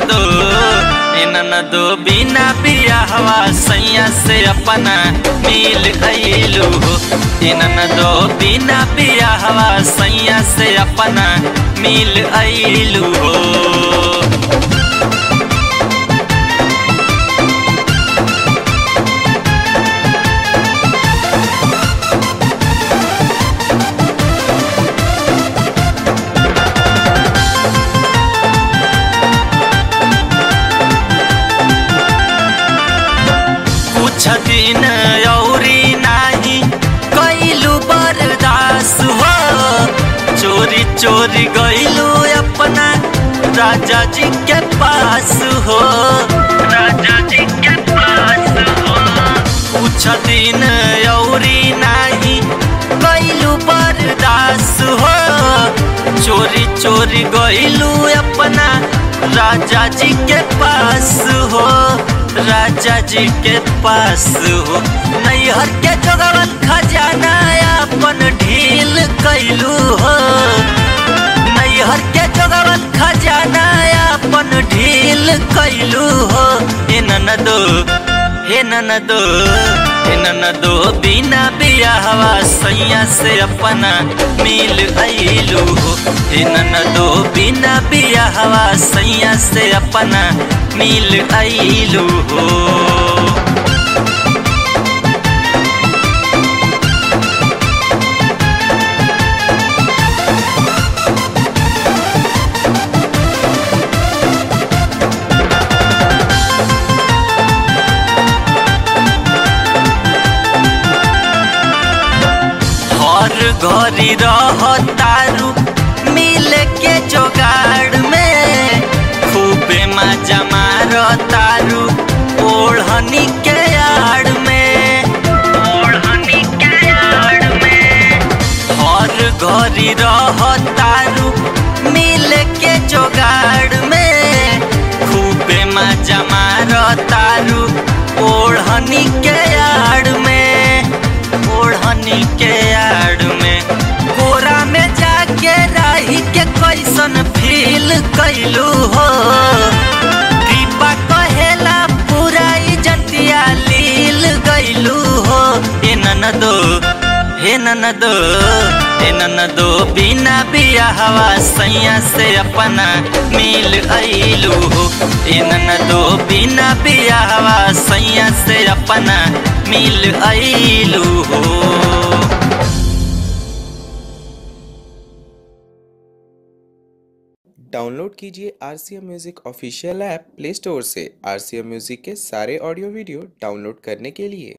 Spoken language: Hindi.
ए इन न दो बिना बियाहवा सैया से अपना मिल गईलू हो न दो बिना बियाहवा सैया से अपना मिल गइलू हो कुछ दिन औरी नाही कैलू बर्दास हो। चोरी चोरी गैलू अपना, राजा जी के पास हो। राजा जी के पास हो। कुछ दिन औरी नाही कैलू बर्दास हो। चोरी चोरी गैलू अपना, राजा जी के पास हो। राजा जी के पास हो। नैहर के जोगवन खजाना अपन ढील कैलू हो। नैहर के जोगवन खजाना अपन ढील कैलू हो। हे ननदो हे ननदो हे ननदो, बिना बियाहवा सैया से अपना मिल अलू हो। हे ननदो बिना हवा सैया से अपना मिल अलू हो। घरी रह तारू मिल के जोगाड़ में। खूबे मज़ा मार तारू, ओढ़नी के आड़ में। ओढ़नी के आड़ में। हर घरी रह तारू मिल के जोगाड़ में। खूबे मज़ा मार तारू, ओढ़नी के आड़ में। ओढ़नी के ननदो, हे ननदो हे ननदो, बिना बियाहवा सैया से अपना मिल अइलू हो। ए ननदो, बिना बियाहवा सैया से अपना मिल अइलू हो। डाउनलोड कीजिए R C M music official app play store से। आर सी एम म्यूज़िक के सारे ऑडियो वीडियो डाउनलोड करने के लिए।